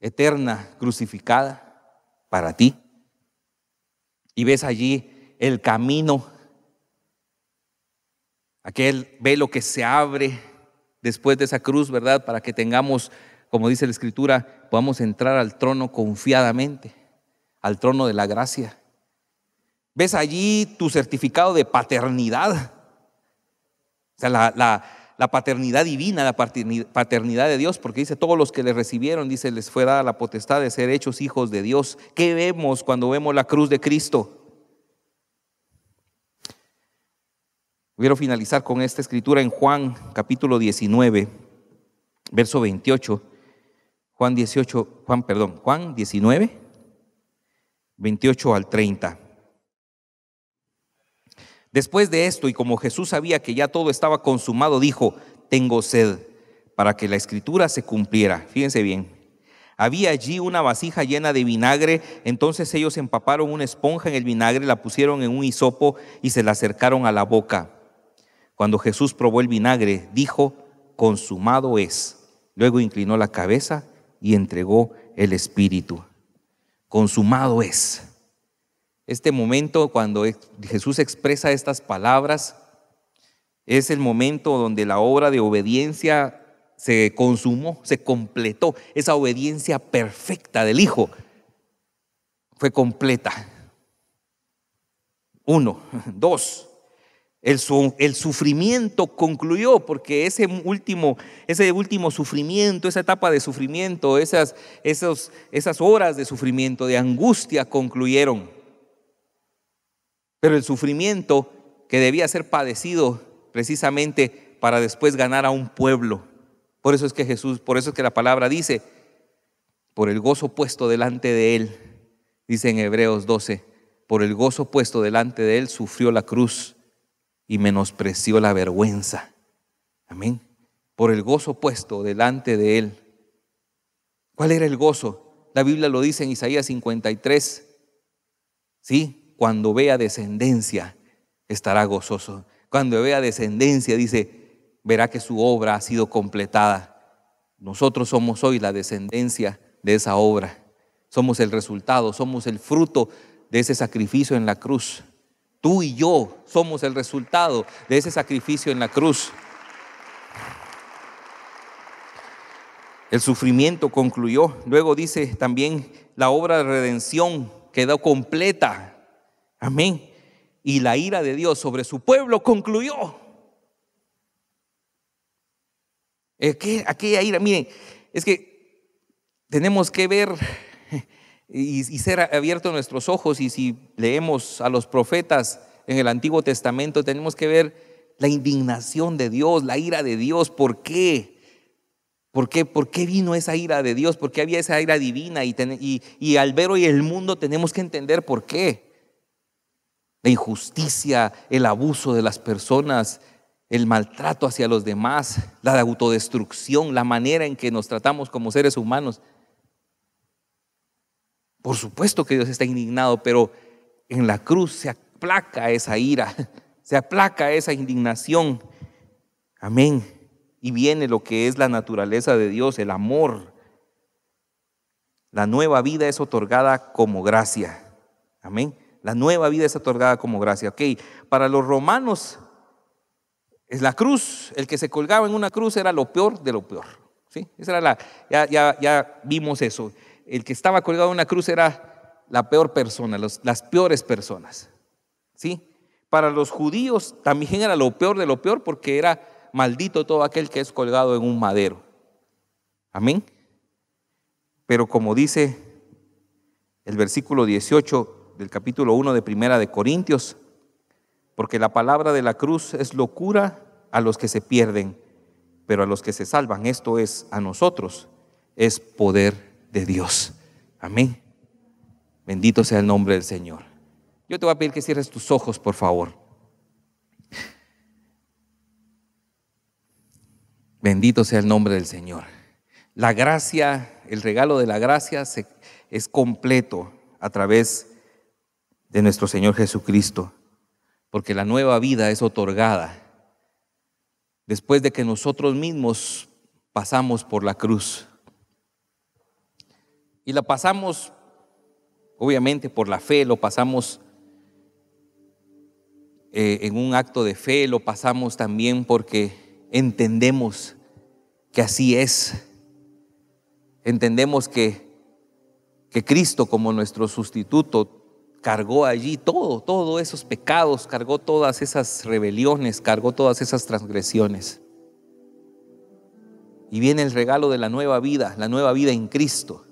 [SPEAKER 1] eterna crucificada para ti? ¿Y ves allí el camino, aquel velo que se abre después de esa cruz, ¿verdad? Para que tengamos, como dice la Escritura, podamos entrar al trono confiadamente, al trono de la gracia. ¿Ves allí tu certificado de paternidad? O sea, la, la paternidad divina, la paternidad de Dios, porque dice, todos los que le recibieron, dice, les fue dada la potestad de ser hechos hijos de Dios. ¿Qué vemos cuando vemos la cruz de Cristo? Quiero finalizar con esta escritura en Juan capítulo 19, verso 28. Juan 18, Juan, perdón, Juan 19, 28 al 30. Después de esto, y como Jesús sabía que ya todo estaba consumado, dijo, tengo sed, para que la escritura se cumpliera. Fíjense bien. Había allí una vasija llena de vinagre, entonces ellos empaparon una esponja en el vinagre, la pusieron en un hisopo y se la acercaron a la boca. Cuando Jesús probó el vinagre, dijo, consumado es. Luego inclinó la cabeza y entregó el Espíritu. Consumado es. Este momento cuando Jesús expresa estas palabras es el momento donde la obra de obediencia se consumó, se completó. Esa obediencia perfecta del Hijo fue completa. Uno, dos, el, sufrimiento concluyó porque ese último, ese último sufrimiento, esa etapa de sufrimiento, esas, esas horas de sufrimiento, de angustia concluyeron. Pero el sufrimiento que debía ser padecido precisamente para después ganar a un pueblo. Por eso es que Jesús, por eso es que la palabra dice, por el gozo puesto delante de él, dice en Hebreos 12, por el gozo puesto delante de él sufrió la cruz y menospreció la vergüenza. Amén. Por el gozo puesto delante de él. ¿Cuál era el gozo? La Biblia lo dice en Isaías 53. Sí, cuando vea descendencia, estará gozoso. Cuando vea descendencia, dice, verá que su obra ha sido completada. Nosotros somos hoy la descendencia de esa obra. Somos el resultado, somos el fruto de ese sacrificio en la cruz. Tú y yo somos el resultado de ese sacrificio en la cruz. El sufrimiento concluyó. Luego dice también, la obra de redención quedó completa. Amén. Y la ira de Dios sobre su pueblo concluyó. Aquella ira, miren, es que tenemos que ver y, ser abiertos nuestros ojos y si leemos a los profetas en el Antiguo Testamento tenemos que ver la indignación de Dios, la ira de Dios. ¿Por qué? ¿Por qué, ¿Por qué vino esa ira de Dios? ¿Por qué había esa ira divina? Y, y, y al ver hoy el mundo tenemos que entender por qué. La injusticia, el abuso de las personas, el maltrato hacia los demás, la autodestrucción, la manera en que nos tratamos como seres humanos. Por supuesto que Dios está indignado, pero en la cruz se aplaca esa ira, se aplaca esa indignación. Amén. Y viene lo que es la naturaleza de Dios, el amor. La nueva vida es otorgada como gracia. Amén. La nueva vida es otorgada como gracia. Ok, para los romanos, es la cruz, el que se colgaba en una cruz era lo peor de lo peor. ¿sí? Esa era la, ya, ya, ya vimos eso el que estaba colgado en una cruz era la peor persona, las peores personas. ¿Sí? Para los judíos también era lo peor de lo peor porque era maldito todo aquel que es colgado en un madero. Amén. Pero como dice el versículo 18 del capítulo 1 de Primera de Corintios, porque la palabra de la cruz es locura a los que se pierden, pero a los que se salvan, esto es a nosotros, es poder de Dios. Amén. Bendito sea el nombre del Señor. Yo te voy a pedir que cierres tus ojos, por favor. Bendito sea el nombre del Señor. La gracia, el regalo de la gracia es completo a través de nuestro Señor Jesucristo, porque la nueva vida es otorgada después de que nosotros mismos pasamos por la cruz. Y la pasamos, obviamente, por la fe, lo pasamos eh, en un acto de fe, lo pasamos también porque entendemos que así es. Entendemos que, que Cristo como nuestro sustituto cargó allí todo, todos esos pecados, cargó todas esas rebeliones, cargó todas esas transgresiones. Y viene el regalo de la nueva vida, la nueva vida en Cristo.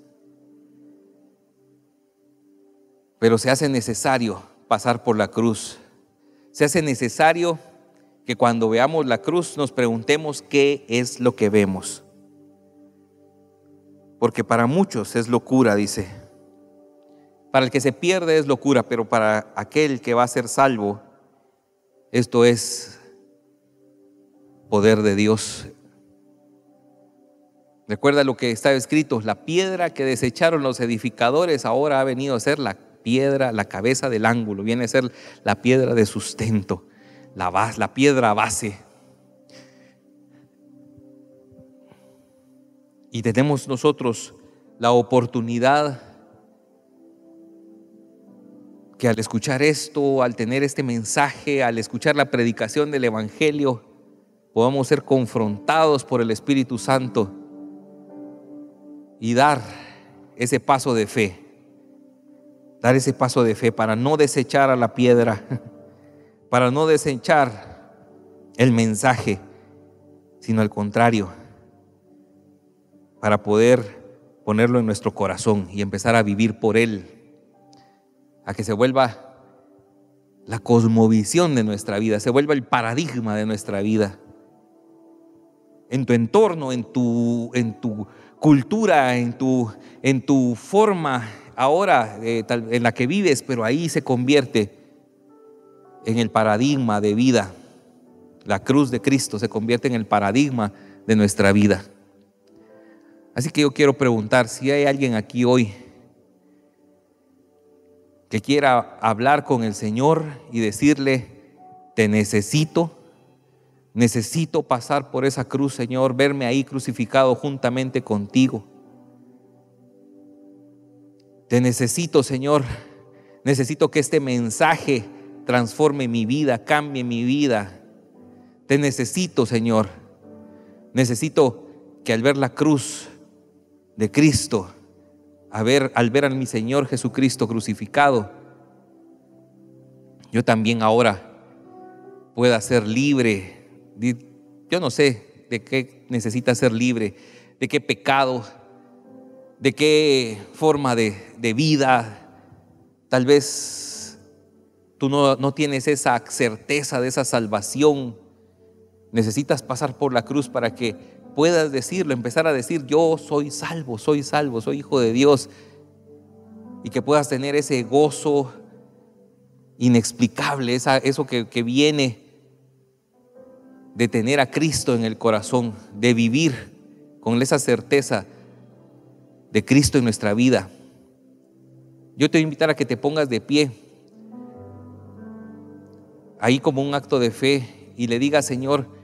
[SPEAKER 1] Pero se hace necesario pasar por la cruz. Se hace necesario que cuando veamos la cruz nos preguntemos qué es lo que vemos. Porque para muchos es locura, dice. Para el que se pierde es locura, pero para aquel que va a ser salvo, esto es poder de Dios. Recuerda lo que está escrito, la piedra que desecharon los edificadores ahora ha venido a ser la piedra, la cabeza del ángulo, viene a ser la piedra de sustento, la, base, la piedra base. Y tenemos nosotros la oportunidad que al escuchar esto, al tener este mensaje, al escuchar la predicación del Evangelio, podamos ser confrontados por el Espíritu Santo y dar ese paso de fe dar ese paso de fe para no desechar a la piedra, para no desechar el mensaje, sino al contrario, para poder ponerlo en nuestro corazón y empezar a vivir por él, a que se vuelva la cosmovisión de nuestra vida, se vuelva el paradigma de nuestra vida. En tu entorno, en tu, en tu cultura, en tu, en tu forma ahora eh, en la que vives, pero ahí se convierte en el paradigma de vida. La cruz de Cristo se convierte en el paradigma de nuestra vida. Así que yo quiero preguntar si hay alguien aquí hoy que quiera hablar con el Señor y decirle, te necesito, necesito pasar por esa cruz, Señor, verme ahí crucificado juntamente contigo. Te necesito, Señor. Necesito que este mensaje transforme mi vida, cambie mi vida. Te necesito, Señor. Necesito que al ver la cruz de Cristo, al ver, al ver a mi Señor Jesucristo crucificado, yo también ahora pueda ser libre. Yo no sé de qué necesita ser libre, de qué pecado de qué forma de, vida. Tal vez tú no, no tienes esa certeza de esa salvación, Necesitas pasar por la cruz para que puedas decirlo, empezar a decir, yo soy salvo, soy salvo, soy hijo de Dios. Y que puedas tener ese gozo inexplicable, eso que, que viene de tener a Cristo en el corazón, de vivir con esa certeza de Cristo en nuestra vida. Yo te voy a invitar a que te pongas de pie, ahí como un acto de fe, y le digas, Señor,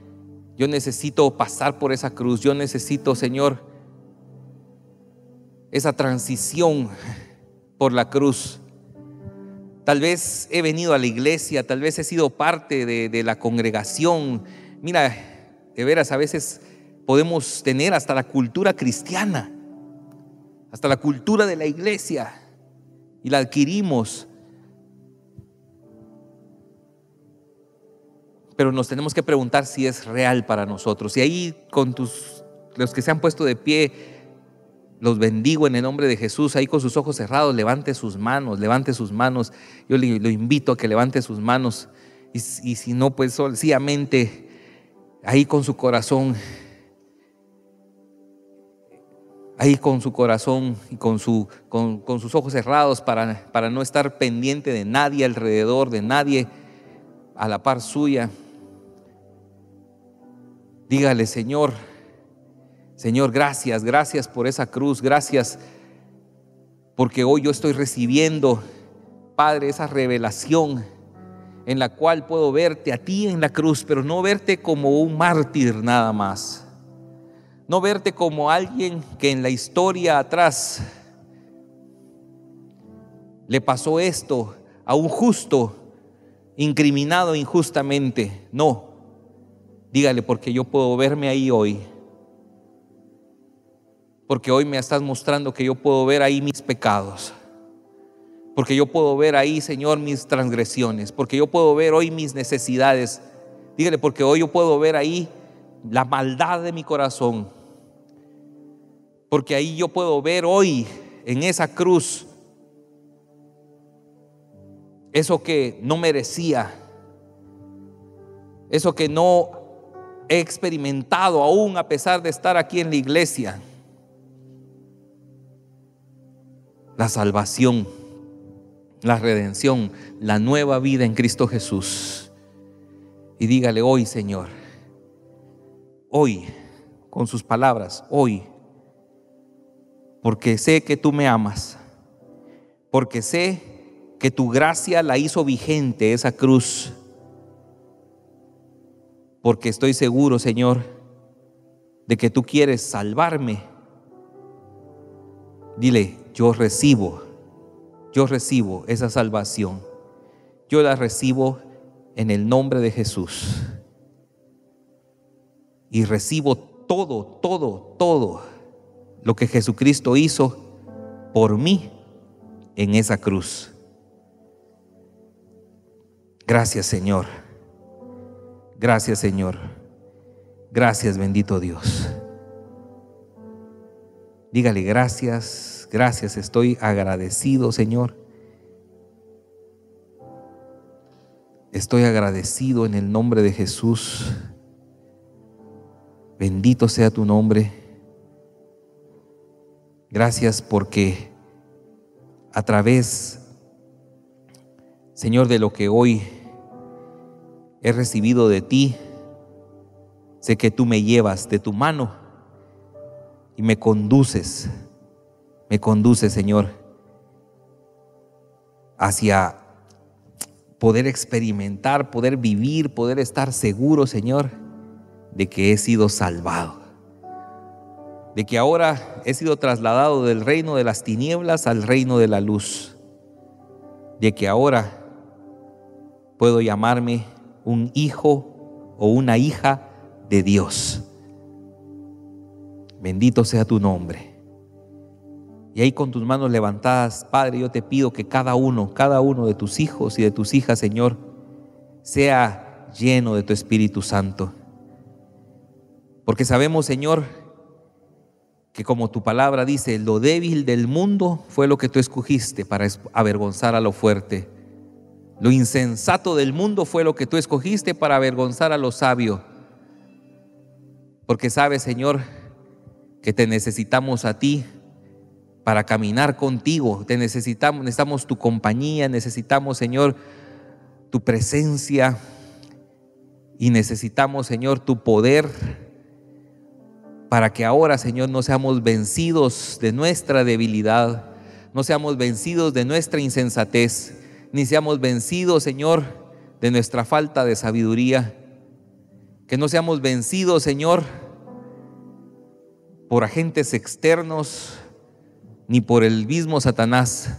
[SPEAKER 1] yo necesito pasar por esa cruz, yo necesito, Señor, esa transición por la cruz. Tal vez he venido a la iglesia, tal vez he sido parte de, la congregación. Mira, de veras, a veces podemos tener hasta la cultura cristiana, hasta la cultura de la iglesia y la adquirimos. Pero nos tenemos que preguntar si es real para nosotros. Y ahí con tus, los que se han puesto de pie, los bendigo en el nombre de Jesús, ahí con sus ojos cerrados, levante sus manos, levante sus manos. Yo le, lo invito a que levante sus manos. Y, si no, pues sencillamente ahí con su corazón ahí con su corazón y con, su, con, sus ojos cerrados para, para no estar pendiente de nadie alrededor, de nadie a la par suya. Dígale, Señor, Señor, gracias, gracias por esa cruz, gracias porque hoy yo estoy recibiendo, Padre, esa revelación en la cual puedo verte a ti en la cruz, pero no verte como un mártir nada más no verte como alguien que en la historia atrás le pasó esto a un justo incriminado injustamente. No, dígale porque yo puedo verme ahí hoy. Porque hoy me estás mostrando que yo puedo ver ahí mis pecados. Porque yo puedo ver ahí, Señor, mis transgresiones. Porque yo puedo ver hoy mis necesidades. Dígale, porque hoy yo puedo ver ahí la maldad de mi corazón. Porque ahí yo puedo ver hoy en esa cruz eso que no merecía, eso que no he experimentado aún a pesar de estar aquí en la iglesia. La salvación, la redención, la nueva vida en Cristo Jesús. Y dígale hoy, Señor, hoy, con sus palabras, hoy porque sé que tú me amas, porque sé que tu gracia la hizo vigente esa cruz, porque estoy seguro, Señor, de que tú quieres salvarme. Dile, yo recibo, yo recibo esa salvación. Yo la recibo en el nombre de Jesús. Y recibo todo, todo, todo lo que Jesucristo hizo por mí en esa cruz. Gracias Señor. Gracias Señor. Gracias bendito Dios. Dígale gracias, gracias, estoy agradecido Señor. Estoy agradecido en el nombre de Jesús. Bendito sea tu nombre. Gracias porque a través, Señor, de lo que hoy he recibido de ti, sé que tú me llevas de tu mano y me conduces, me conduces, Señor, hacia poder experimentar, poder vivir, poder estar seguro, Señor, de que he sido salvado. De que ahora he sido trasladado del reino de las tinieblas al reino de la luz, de que ahora puedo llamarme un hijo o una hija de Dios. Bendito sea tu nombre. Y ahí con tus manos levantadas, Padre, yo te pido que cada uno, cada uno de tus hijos y de tus hijas, Señor, sea lleno de tu Espíritu Santo. Porque sabemos, Señor, que como tu palabra dice, lo débil del mundo fue lo que tú escogiste para avergonzar a lo fuerte. Lo insensato del mundo fue lo que tú escogiste para avergonzar a lo sabio. porque sabes, Señor, que te necesitamos a ti para caminar contigo. Te necesitamos, necesitamos tu compañía, necesitamos, Señor, tu presencia y necesitamos, Señor, tu poder para que ahora, Señor, no seamos vencidos de nuestra debilidad, no seamos vencidos de nuestra insensatez, ni seamos vencidos, Señor, de nuestra falta de sabiduría, que no seamos vencidos, Señor, por agentes externos, ni por el mismo Satanás,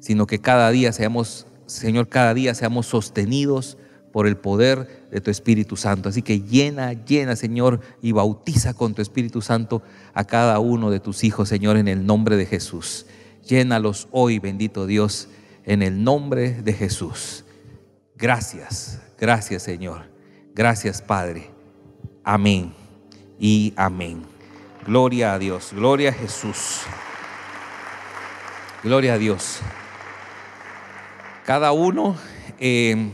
[SPEAKER 1] sino que cada día seamos, Señor, cada día seamos sostenidos por el poder de tu Espíritu Santo. Así que llena, llena, Señor, y bautiza con tu Espíritu Santo a cada uno de tus hijos, Señor, en el nombre de Jesús. Llénalos hoy, bendito Dios, en el nombre de Jesús. Gracias, gracias, Señor. Gracias, Padre. Amén y amén. Gloria a Dios, gloria a Jesús. Gloria a Dios. Cada uno... Eh,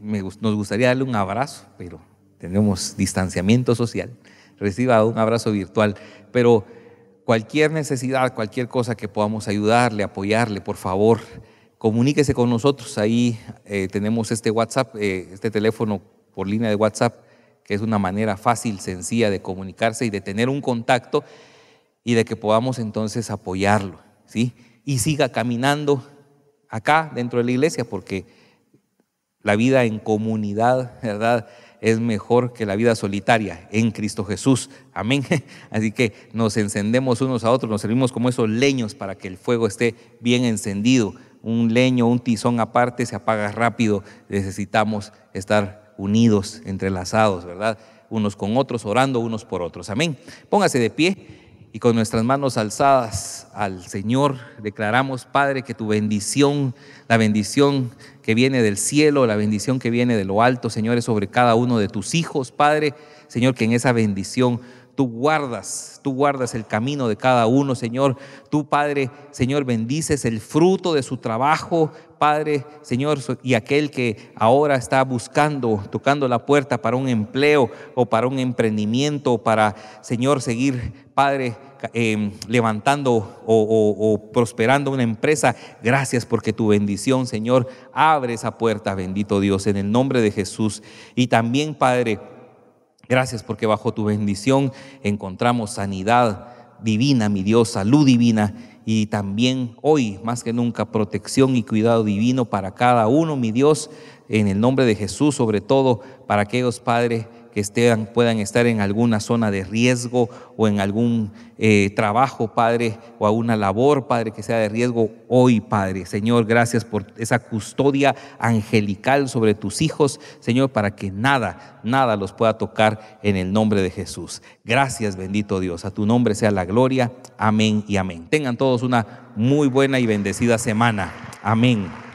[SPEAKER 1] nos gustaría darle un abrazo, pero tenemos distanciamiento social. Reciba un abrazo virtual, pero cualquier necesidad, cualquier cosa que podamos ayudarle, apoyarle, por favor, comuníquese con nosotros. Ahí eh, tenemos este WhatsApp, eh, este teléfono por línea de WhatsApp, que es una manera fácil, sencilla de comunicarse y de tener un contacto y de que podamos entonces apoyarlo, ¿sí? Y siga caminando acá dentro de la iglesia, porque la vida en comunidad, ¿verdad? Es mejor que la vida solitaria en Cristo Jesús. Amén. Así que nos encendemos unos a otros, nos servimos como esos leños para que el fuego esté bien encendido. Un leño, un tizón aparte se apaga rápido. Necesitamos estar unidos, entrelazados, ¿verdad? Unos con otros, orando unos por otros. Amén. Póngase de pie y con nuestras manos alzadas al Señor declaramos, Padre, que tu bendición, la bendición que viene del cielo, la bendición que viene de lo alto, Señor, es sobre cada uno de tus hijos, Padre. Señor, que en esa bendición tú guardas, tú guardas el camino de cada uno, Señor. Tú, Padre, Señor, bendices el fruto de su trabajo, Padre, Señor, y aquel que ahora está buscando, tocando la puerta para un empleo o para un emprendimiento, para, Señor, seguir, Padre, em, levantando o, o, prosperando una empresa. Gracias porque tu bendición, Señor, abre esa puerta, bendito Dios, en el nombre de Jesús. Y también, Padre, gracias porque bajo tu bendición encontramos sanidad divina, mi Dios, salud divina y también hoy, más que nunca, protección y cuidado divino para cada uno, mi Dios, en el nombre de Jesús, sobre todo para aquellos padres que puedan estar en alguna zona de riesgo o en algún eh, trabajo, Padre, o alguna labor, Padre, que sea de riesgo hoy, Padre. Señor, gracias por esa custodia angelical sobre tus hijos, Señor, para que nada, nada los pueda tocar en el nombre de Jesús. Gracias, bendito Dios. A tu nombre sea la gloria. Amén y amén. Tengan todos una muy buena y bendecida semana. Amén.